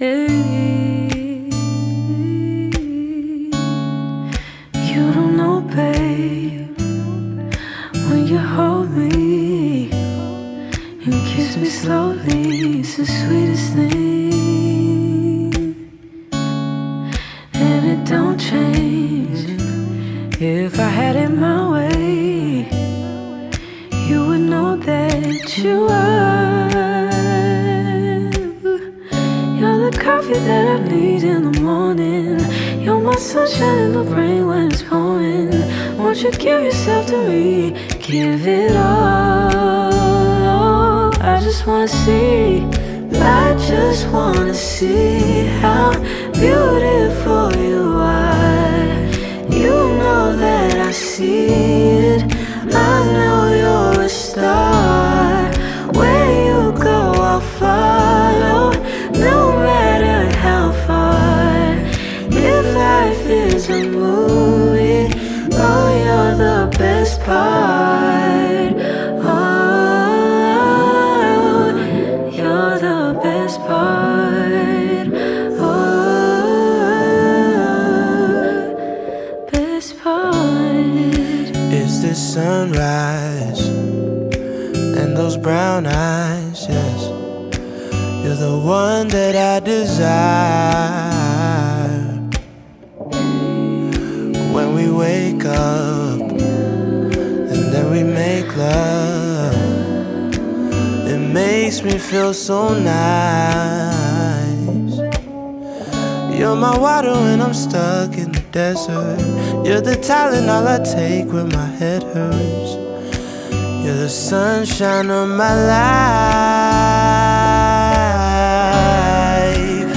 You don't know, babe, when you hold me and kiss me slowly, it's the sweetest thing. And it don't change. If I had it my way, you would know that you. Coffee that I need in the morning. You're my sunshine in the rain when it's pouring. Won't you give yourself to me? Give it all. I just wanna see. I just wanna see how beautiful you are. You know that I see it. I know you're a star. Yes. You're the one that I desire. When we wake up and then we make love, it makes me feel so nice. You're my water when I'm stuck in the desert. You're the Tylenol I take when my head hurts. You're the sunshine of my life.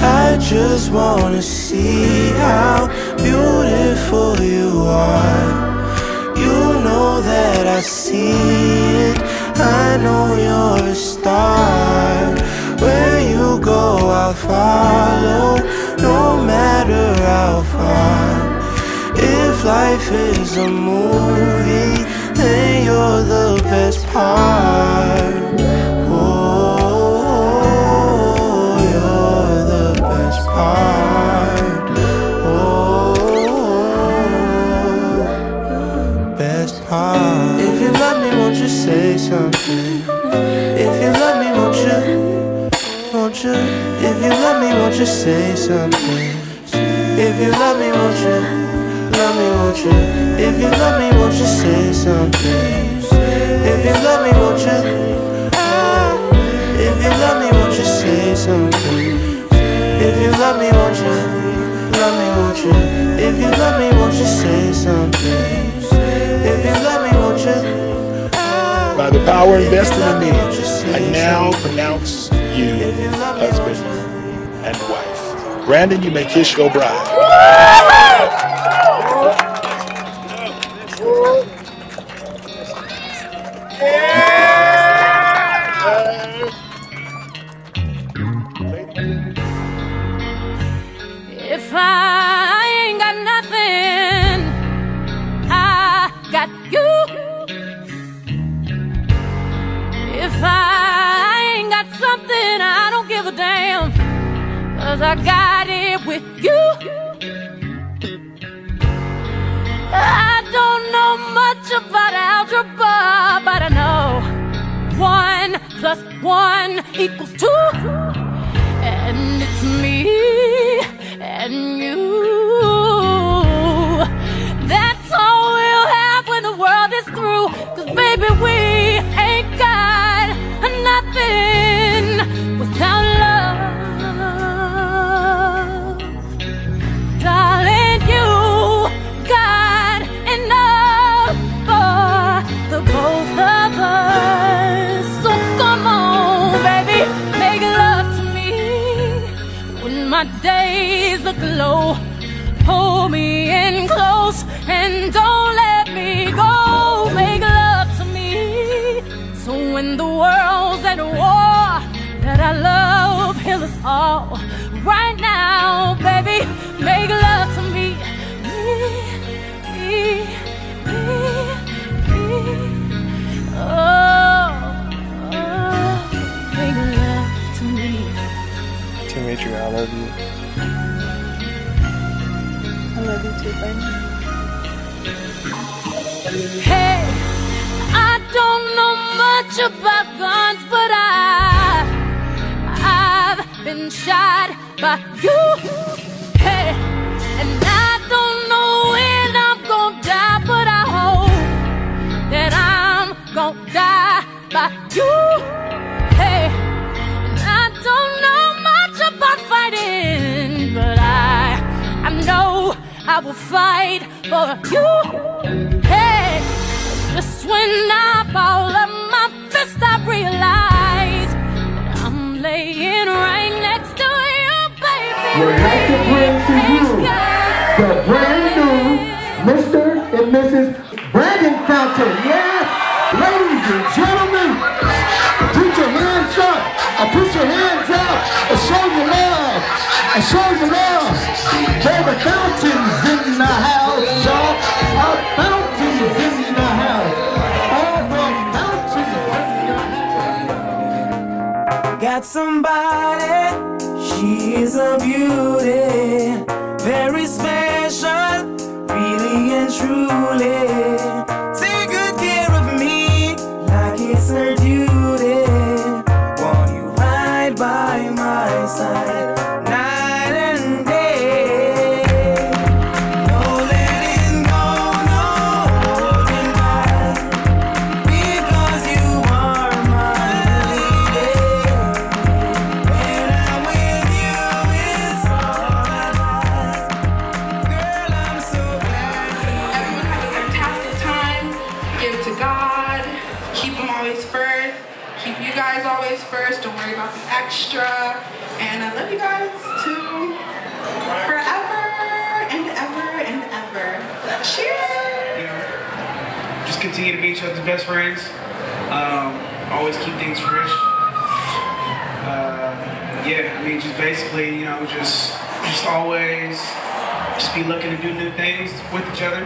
I just wanna see how beautiful you are. You know that I see it. I know you're a star. Where you go, I'll follow, no matter how far. If life is a movie, say something? If you love me, won't you? Love me, won't you? If you love me, won't you say something? If you love me, won't you? Ah, If you love me, won't you say something? If you love me, won't you? Love me, won't you? If you love me, won't you say something? If you love me, won't you? Ah, By the power invested in me, Won't you say I now pronounce you husband. Brandon, you may kiss your bride. Cause I got it with you. I don't know much about algebra, but I know one plus one equals two. And it's me and you. That's all we'll have when the world is through. Cause baby, we days look low. Brandon. Hey, I don't know much about guns, but I, I've been shot by you. Will fight for you. Hey, just when I fall up my fist, I realize that I'm laying right next to you, baby. We have to bring to you the brand new Mr. and Mrs. Brandon Fountain. Yes, ladies and gentlemen, put your hands up. I put your hands up. I show you love. I show you love. Fountains in the house, y'all. Fountains in the house. All the fountains. Got somebody, she is a beauty, very special, really and truly. Take good care of me like it's her duty. Always first. Keep you guys always first. Don't worry about the extra. And I love you guys too. Forever and ever and ever. Cheers. know, just continue to be each other's best friends. Um, always keep things fresh. Uh, yeah, I mean, just basically, you know, just just always just be looking to do new things with each other.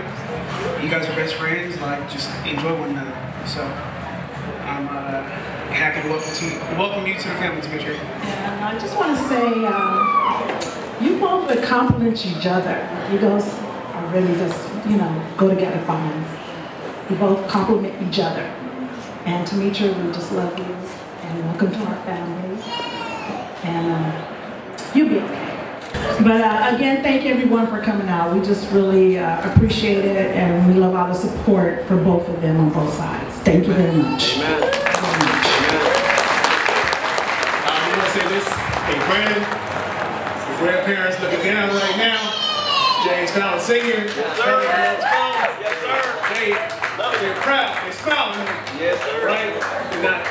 You guys are best friends. Like, just enjoy one another. So, I'm uh, happy to welcome, to welcome you to the family, Dimitri. And I just want to say, um, you both would complement each other. You guys are really just, you know, go together fine. You both complement each other. And Demetri, we just love you and welcome to our family. And uh, you'll be okay. But uh, again, thank everyone for coming out. We just really uh, appreciate it and we love all the support for both of them on both sides. Thank you very much. Uh, I want to say this. Hey, Brandon, your grandparents looking down right now. James Fallon Sr. Yes, sir. Yes, sir. They, they're proud. They're smiling. Yes, sir. Right? They're not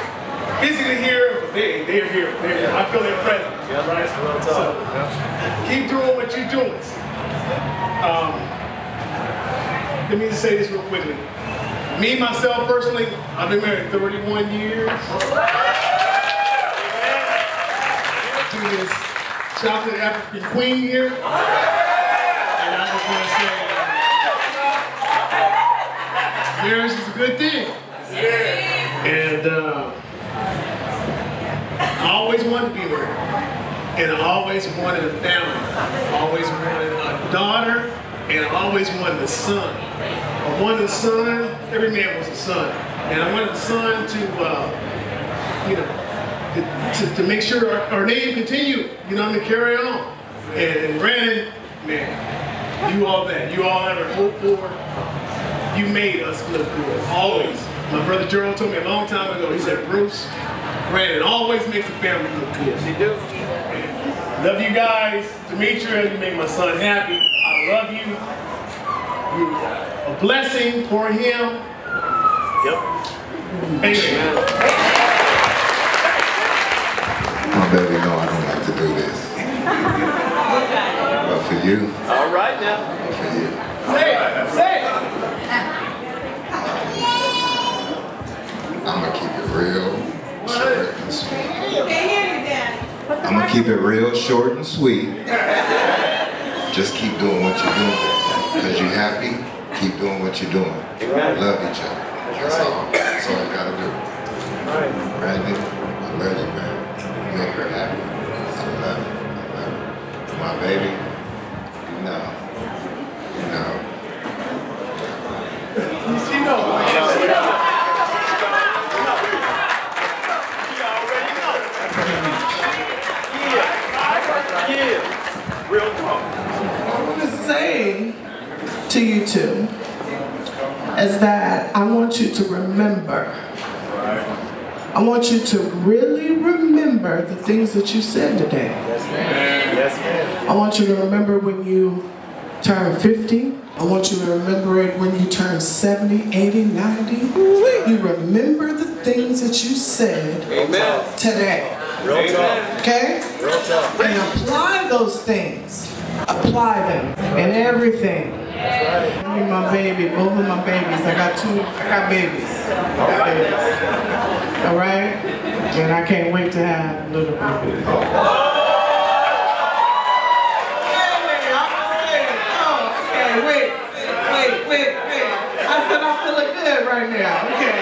physically here, but they, they're here. They're here. I feel their presence. Yeah, right? So, keep doing what you're doing. Um, let me just say this real quickly. Me, myself, personally, I've been married 31 years. To this chocolate African queen here. And I just want to say, marriage is a good thing. And uh, I always wanted to be married. And I always wanted a family. I always wanted a daughter, and I always wanted a son. I wanted a son, every man was a son. And I wanted a son to, uh, you know, to, to, make sure our, our name continued, you know, to carry on. And, and Brandon, man, you all that, you all ever hoped for, you made us look good, always. My brother Gerald told me a long time ago, he said, Bruce, Brandon always makes the family look good. Yes, he do. Love you guys. Demetria, you make my son happy. I love you. You're a blessing for him. Yep. Amen. My baby know I don't like to do this. but for you, All right now. for you, Say it. Say it. I'm gonna keep it real short and sweet. I'm gonna keep it real short and sweet. Just keep doing what you're doing. Cause you're happy, keep doing what you're doing. Right. Love each other. That's, That's right. all. That's all I gotta do. Right. Brandon, I love you, man. You make her happy. I love you. I love you. My baby, you know. You know. She knows. She knows. Yeah, real talk. I want to say to you two is that I want you to remember. I want you to really remember the things that you said today. Yes, ma'am. I want you to remember when you turn 50. I want you to remember it when you turn 70, 80, 90. You remember the things that you said today. Real talk. Okay? Real talk. And apply those things. Apply them in everything. Give me my baby, both of my babies. I got two, I got babies. I got babies. All right? And I can't wait to have little babies. Okay, wait, wait, wait, wait. I said I'm feeling good right now. Okay.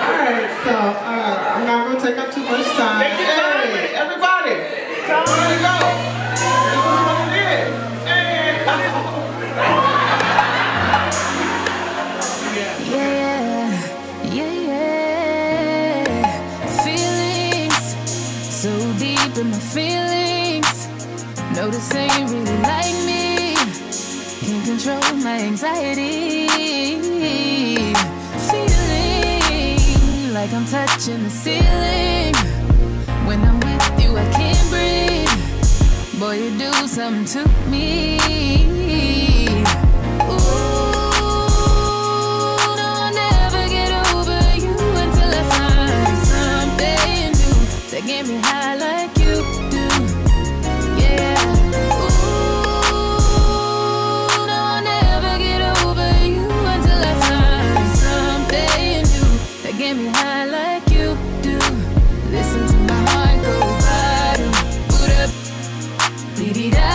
All right, so uh, I'm not gonna take up too much time. Hey, everybody, here we go. Yeah, yeah, yeah. Feelings so deep in my feelings. Notice ain't really like me. Can't control my anxiety. Feeling like I'm touching the ceiling. When I'm with you, I can't breathe. Boy, you do something to me. Beat da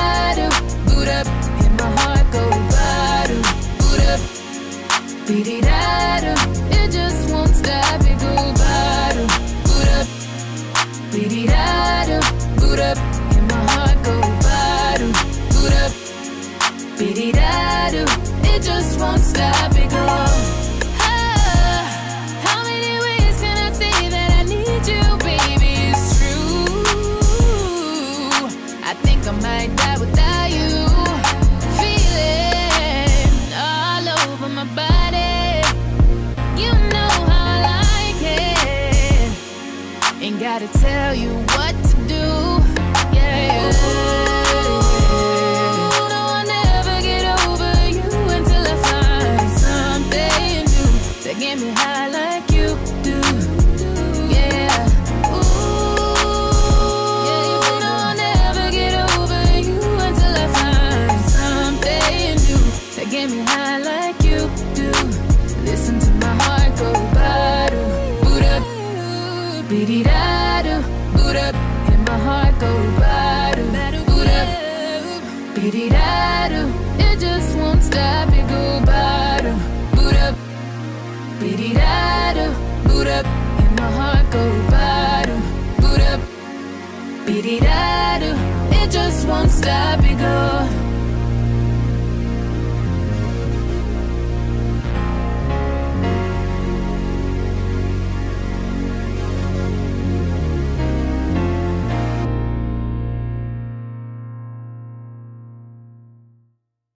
boot up, and my heart go bottom, boot up, beat it out, it just won't stop, it go.